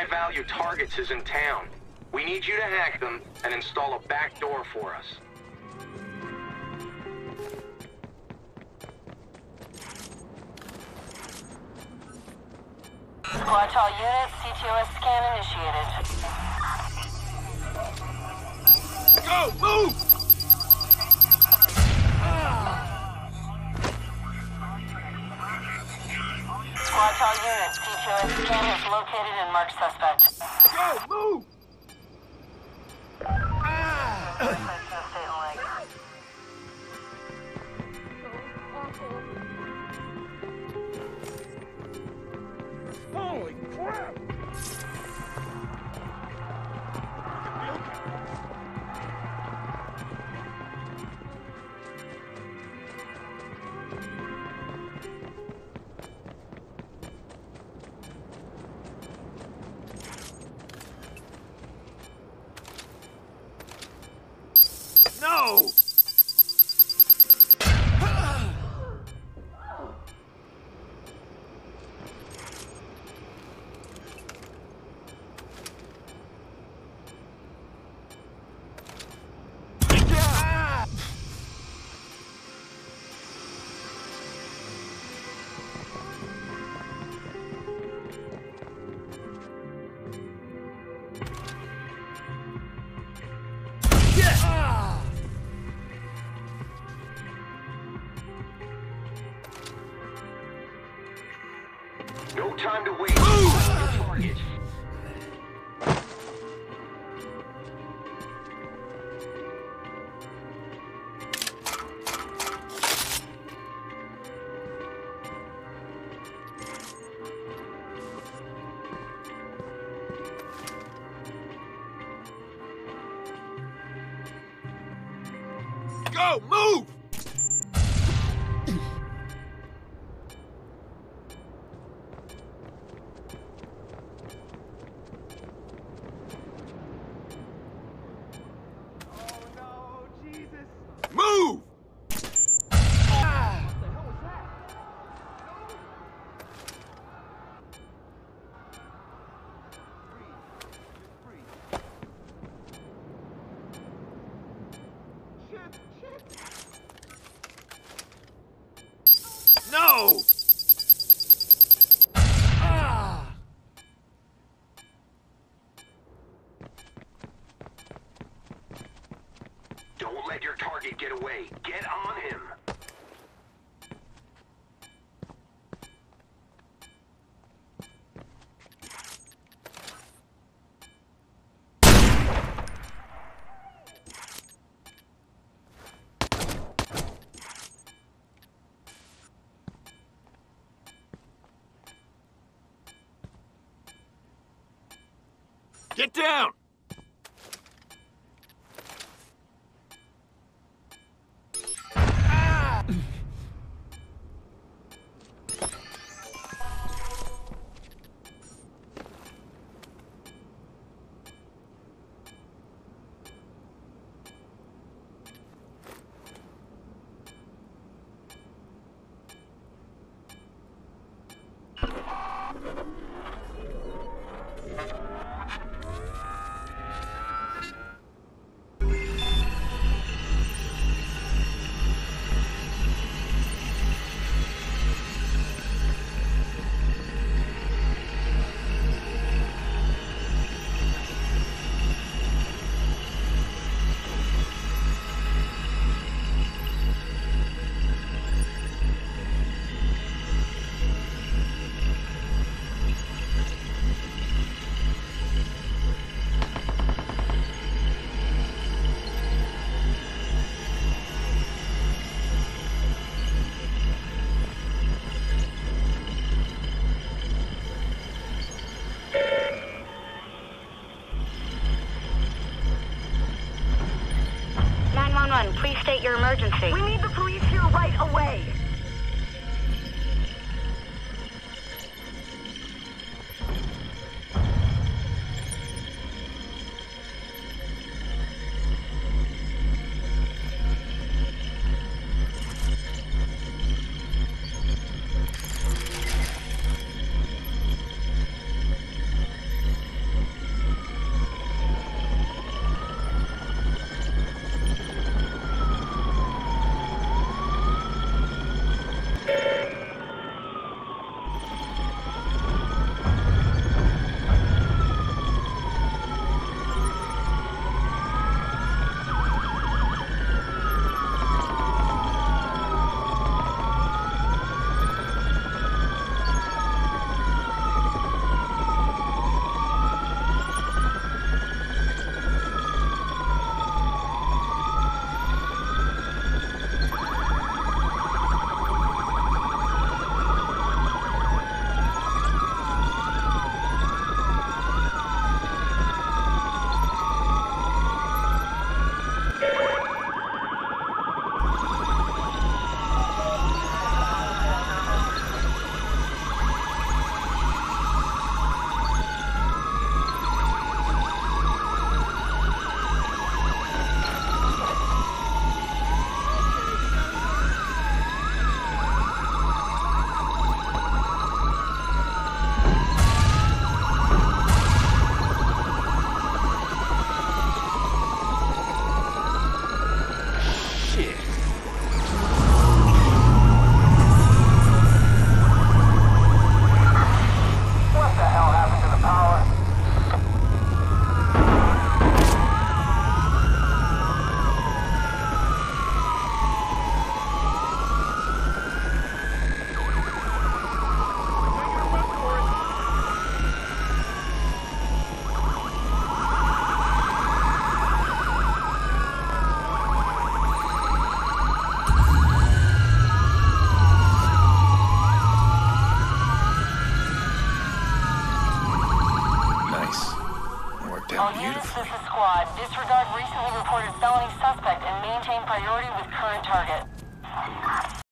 one of our high-value targets is in town. We need you to hack them and install a back door for us. Squad all units, CTOS scan initiated. Go! Move! All units, CTOS scan has located and marked suspect. Go! Move! Ah! Holy crap! No time to. Your target. Go! Move! Let your target get away. Get on him. Get down! Nine one one. Please state your emergency. We need the police here right away. Squad. Disregard recently reported felony suspect and maintain priority with current target.